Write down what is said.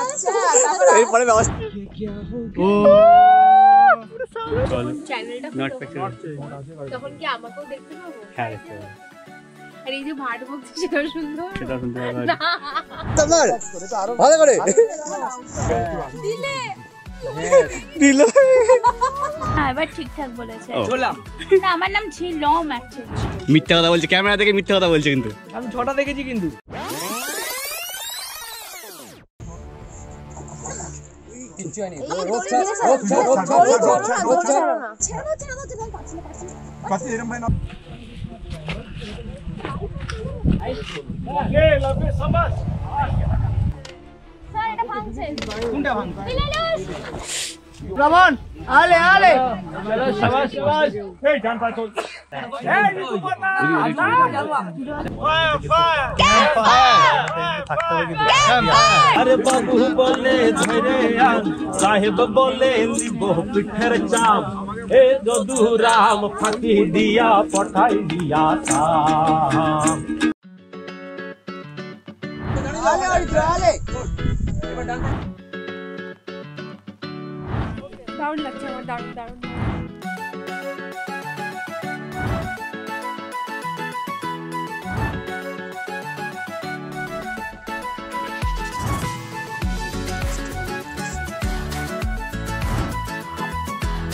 আচ্ছা তারপর এরপরে ব্যবস্থা ও। চ্যানেলটা নট তখন কি আমাকেও দেখতে পাবো? হ্যাঁ দেখতে পাবো। আর এই যে ভাট বকছি সেটাও সুন্দর। সেটা শুনতে পাবো ভালো করে। দিল। হ্যাঁ এবার ঠিকঠাক বলেছে। ও। না আমার নাম ঝিলম অ্যাকচুয়ালি মিথ্যা কথা বলছে। ক্যামেরা থেকে মিথ্যা কথা বলছে কিন্তু। আমি ছটা দেখেছি কিন্তু। এই দড়ি দিয়ে ছাড়ো। দড়ি ছাড়ো না, দড়ি ছাড়ো না। ছেড়ে দাও, ছেড়ে দাও, ছেড়ে দাও, পাচ্ছি না, পাচ্ছি না। স্যার, এটা ভাঙছে। কোনটা ভাঙছে प्रमाण आले आले। चलो शाबाश शाबाश ए जान पाछो ए अरे बाबू बोले धरे साहेब बोले पिठर चाप ए जदू राम फकी दिया पठाई दिया था आले आले आले। দারুণ লাগছে আমার দারুণ দারুণ